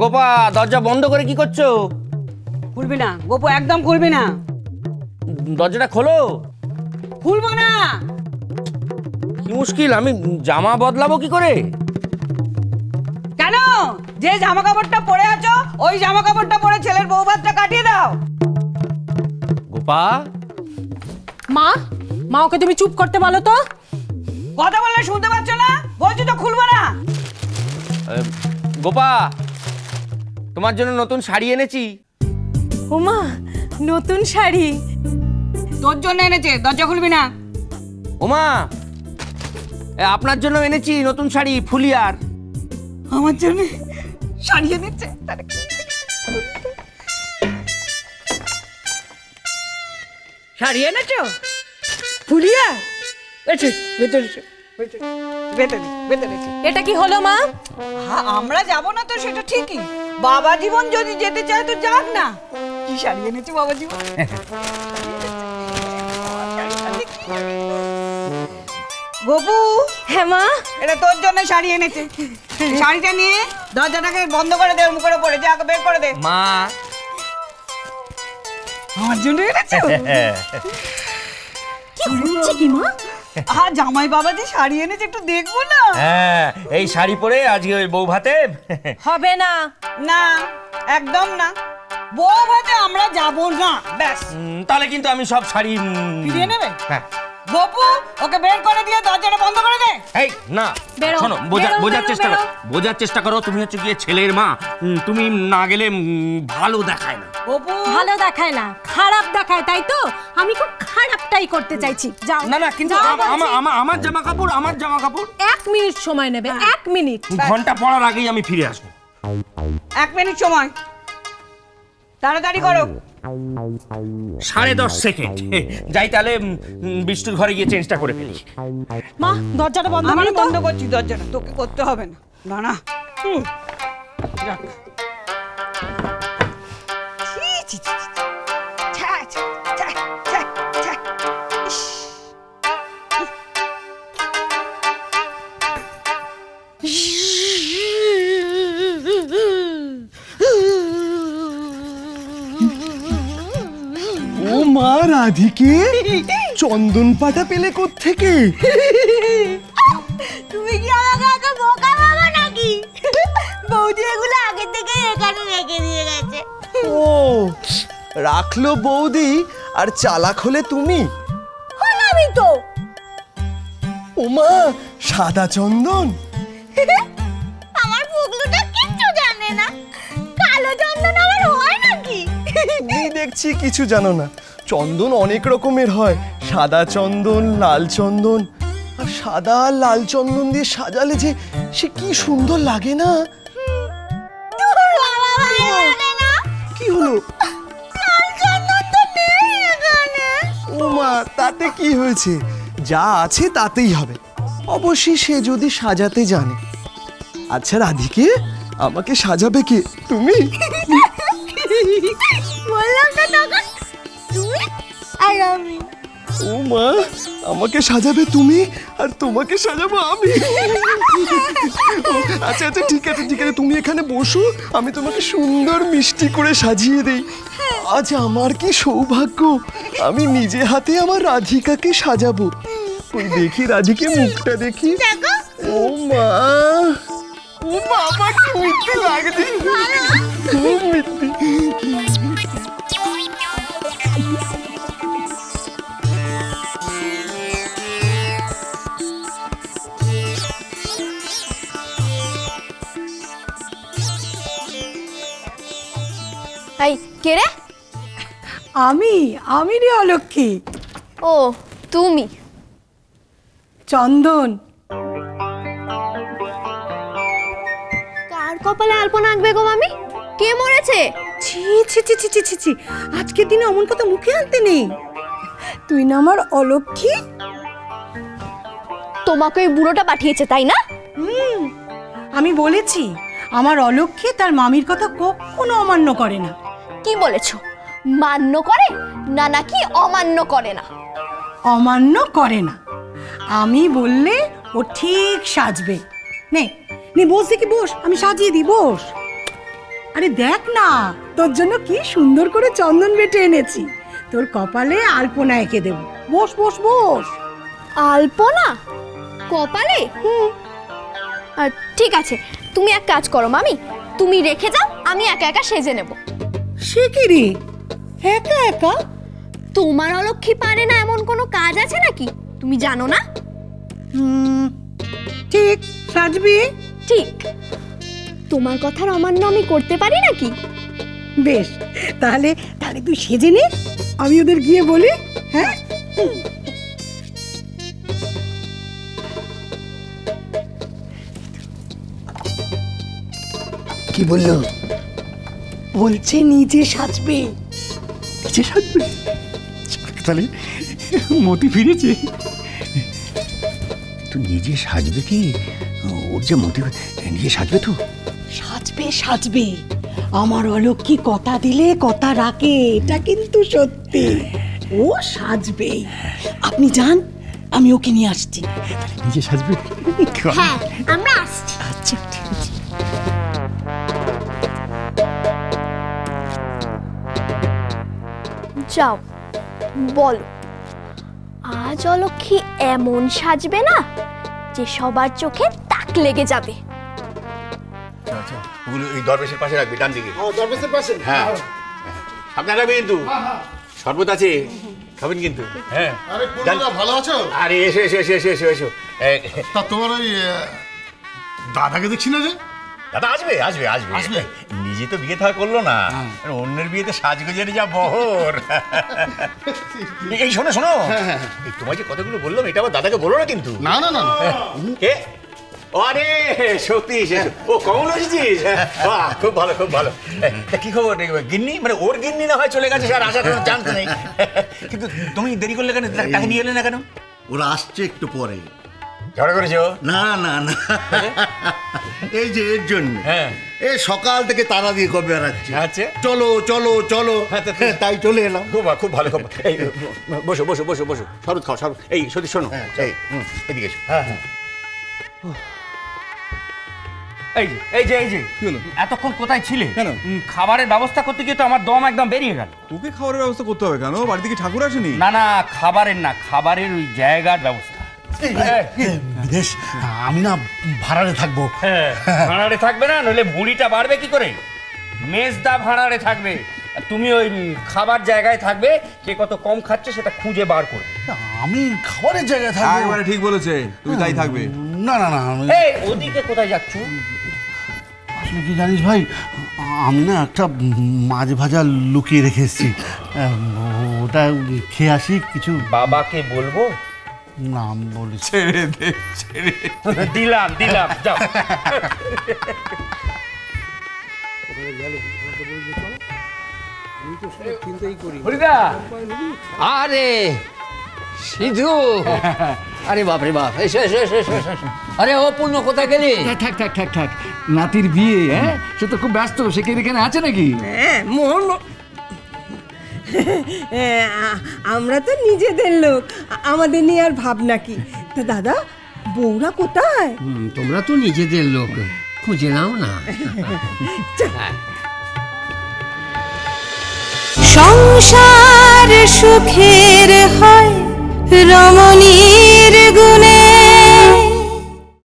গোপা দরজা বন্ধ করে কি করছ? খুলবি না। গোপু একদম খুলবি না। দরজাটা খোলো। খুলবো না। কি মুশকিল আমি জামা বদলাবো কি করে? কেন? যে জামা কাপড়টা পরে আছো ওই জামা কাপড়টা পরে ছেলের বউ ভাতটা কাটিয়ে দাও। গোপা। মা মা ওকে তুমি চুপ করতে বলো তো। কথা বললে শুনতে পাচ্ছ না? বলছি তো খুলবো না। গোপা তোমার জন্য নতুন শাড়ি এনেছি। ওমা নতুন শাড়ি। তোর জন্য এনেছে দরজা খুলবি না। ওমা আপনার জন্য এনেছি নতুন শাড়ি ফুলিয়ার। আমার জন্য শাড়ি দিচ্ছে শাড়ি এনেছো? ফুলিয়া? এসে ভেতরে এসো, ভেতরে, ভেতরে ভেতরে এটা কি হলো মা? হ্যাঁ আমরা যাব না তো সেটা ঠিকই। বাবা জীবন যদি যেতে চায় তো যাক না। কি শাড়ি এনেছি বাবা জীবন? গপু হ্যাঁ মা। এটা তোর জন্য শাড়ি এনেছে। শাড়িটা নিয়ে দরজাটাকে বন্ধ করে দে মুখে পড়ে যা বের করে দে। মা। আমার জন্য এনেছে? কি হচ্ছে কি মা? আহ জামাই বাবা যে শাড়ি এনেছে একটু দেখব না। হ্যাঁ এই শাড়ি পরে আজকে ওই বউ ভাতে হবে না। না একদম না। বউ ভাতে আমরা যাব না। ব্যাস। তাহলে কিন্তু আমি সব শাড়ি ফিরিয়ে নেবে? হ্যাঁ। গপু ওকে বের করে দিয়ে দরজাটা বন্ধ করে দে। এই না। শোনো বোঝার চেষ্টা করো। বোঝার চেষ্টা করো তুমি হচ্ছে গিয়ে ছেলের মা। তুমি না গেলে ভালো দেখায় না। গপু। ভালো দেখায় না খারাপ দেখায় তাই তো? আমি খুব খারাপটাই করতে চাইছি। যাও। না না কিন্তু। আমার জামা কাপড় আমার জামা কাপড় এক মিনিট সময় নেবে এক মিনিট। ঘণ্টা পড়ার আগেই আমি ফিরে আসব। এক মিনিট সময়। তাড়াতাড়ি করো। সাড়ে দশ সেকেন্ড। যাই তাহলে বিষ্ণুর ঘরে গিয়ে চেঞ্জটা করে ফেলি। মা দরজাটা বন্ধ আমি বন্ধ করছি দরজাটা তোকে করতে হবে না। না না। হুম। রাধিকে? চন্দন পাতা পেলে থেকে তুমি কি আমাকে একা বোকা ভাবো নাকি? বৌদি এগুলো আগে থেকে এখানে রেখে দিয়ে গেছে। ও রাখল বৌদি আর চালাক হলে তুমি? হলামই তো। ও মা সাদা চন্দন? আমার পুগলুটা কিচ্ছু জানে না। কালো চন্দন আমার হয় নাকি? তুমি দেখছি কিছু জানো না। চন্দন অনেক রকমের হয়। সাদা চন্দন, লাল চন্দন। আর সাদা লাল চন্দন দিয়ে সাজালে যে, সে কি সুন্দর লাগে না? কি হলো? ও মা, তাতে কি হয়েছে? যা আছে তাতেই হবে। অবশ্যই সে যদি সাজাতে জানে। আচ্ছা রাধিকে, আমাকে সাজাবে কে? তুমি? ও মা আমাকে সাজাবে তুমি আর তোমাকে সাজাবো আমি। আচ্ছা আচ্ছা ঠিক আছে ঠিক আছে তুমি এখানে বসো আমি তোমাকে সুন্দর মিষ্টি করে সাজিয়ে দেই। আজ আমার কি সৌভাগ্য আমি নিজে হাতে আমার রাধিকাকে সাজাবো। ওই দেখি রাধিকে মুখটা দেখি। ও মা ও মা আমার কি মিষ্টি লাগছে খুব মিষ্টি। এই কে রে? আমি আমি রে অলক্ষী। ও তুমি। চন্দন। কার কপালে আলপনা আঁকবে গো মামি? কে মরেছে? ছি ছি ছি ছি ছি ছি ছি। আজকের দিনে অমন কথা মুখে আনতে নেই। তুই না আমার অলক্ষী? তোমাকে ওই বুড়োটা পাঠিয়েছে তাই না? হুম আমি বলেছি আমার অলক্ষী তার মামির কথা কখনো অমান্য করে না। কি বলেছ? মান্য করে না নাকি অমান্য করে না? অমান্য করে না। আমি বললে ও ঠিক সাজবে। নে নে বস দেখি বস আমি সাজিয়ে দিই বস। আরে দেখ না তোর জন্য কি সুন্দর করে চন্দন বেটে এনেছি। তোর কপালে আলপনা এঁকে দেবো। বস বস বস। আলপনা? কপালে? আর ঠিক আছে তুমি এক কাজ করো মামি। তুমি রেখে যাও আমি একা একা সেজে নেব। সে কি রে? একা একা? তোমার অলক্ষী পারে না এমন কোনো কাজ আছে নাকি? তুমি জানো না? হুম, ঠিক সাজবি? ঠিক। তোমার কথার অমান্য আমি করতে পারি নাকি? বেশ তাহলে তাহলে তুই সেজে নে আমি ওদের গিয়ে বলি হ্যাঁ? কি বলল? বলছে নিজে সাজবে। নিচে সাজবে? তাহলে মতি ফিরেছে। তো নিজে সাজবে কি? ওর যে মতি নিজে সাজবে তো? সাজবে সাজবে। আমার অলক্ষী কথা দিলে কথা রাখে এটা কিন্তু সত্যি। ও সাজবে। আপনি যান আমি ওকে নিয়ে আসছি। নিজে সাজবে? হ্যাঁ আমরা আসছি। আচ্ছা ঠিক আছে। যাও। বলো আজ অলক্ষী এমন সাজবে না যে সবার চোখে তাক লেগে যাবে। ওগুলো এই দরবেশের পাশে রাখবি ডান দিকে। দরবেশের পাশে? হ্যাঁ। আপনার রাখবে কিন্তু। শরবত আছে খাবেন কিন্তু। হ্যাঁ। আরে পূর্ণদা ভালো আছো? আরে এসো এসো এসো এসো এসো। এসো তা তোমার ওই দাদাকে দেখছি না যে? দাদা আসবে আসবে আসবে। আসবে? নিজে তো বিয়ে থা করল না। আর অন্যের বিয়েতে সাজগোজের যা বহর। এই শোনো শোনো। এই তোমায় যে কথাগুলো বললাম এটা আবার দাদাকে বলো না কিন্তু। না না না। কে? আরে এসেছ ও কমল এসেছিস? বাহ খুব ভালো খুব ভালো। কি খবর? গিন্নি? মানে ওর গিন্নি না হয় চলে গেছে আর আসার কোনো চান্স নেই। কিন্তু তুমি দেরি করলে কেন? তাকে নিয়ে এলে না কেন? ওরা আসছে একটু পরে। ঝগড়া করেছ? না না না। এই যে এর জন্য। হ্যাঁ। এই সকাল থেকে তারা দিয়ে কবে বেড়াচ্ছে? আচ্ছা। চলো চলো চলো। হ্যাঁ, হ্যাঁ, তাই চলে এলাম। খুব খুব ভালো খুব। এই বসো বসো বসো বসো। শরৎ খাও শরৎ। এই সত্যি শোনো। হ্যাঁ, এই এদিকে এসো। হ্যাঁ হ্যাঁ। এই যে এই যে এই যে। এতক্ষণ কোথায় ছিলে? কেন? খাবারের ব্যবস্থা করতে গিয়ে তো আমার দম একদম বেরিয়ে গেল। তোকে খাবারের ব্যবস্থা করতে হবে কেন? বাড়িতে কি ঠাকুর আসেনি? না না খাবারের না খাবারের ওই জায়গার ব্যবস্থা। বিদেশ আমি না ভাড়ারে থাকব। হ্যাঁ ভাড়ারে থাকবে না নইলে ভুঁড়িটা বাড়বে কি করে? মেজদা ভাড়ারে থাকবে। আর তুমি ওই খাবার জায়গায় থাকবে কে কত কম খাচ্ছে সেটা খুঁজে বার করবে। আমি খাবারের জায়গায় থাকব। একবারে ঠিক বলেছে তুমি তাই থাকবে। না না না এই ওদিকে কোথায় যাচ্ছ? আসলে কি জানিস ভাই আমি না একটা মাছ ভাজা লুকিয়ে রেখে এসেছি। ওটা খেয়ে আসি কিছু বাবাকে বলব? নাম বলিস ছেড়ে দে ছেড়ে দিলাম দিলাম যাও। আরে সিধু! আরে বাপ রে বাপ এসো এসো এসো এসো, এসো, এসো। আরে ও পূর্ণ কোথায় গেলি? থাক থাক থাক থাক নাতির বিয়ে হ্যাঁ? সে তো খুব ব্যস্ত সে কি এখানে আছে নাকি? হ্যাঁ মোহন আমরা তো নিজেদের লোক। আমাদের নিয়ে আর ভাবনা কি? তা দাদা বউরা কোথায়? তোমরা তো নিজেদের লোক। খুঁজে নাও না। হ্যাঁ। সংসার সুখের হয় রমণীর গুণে।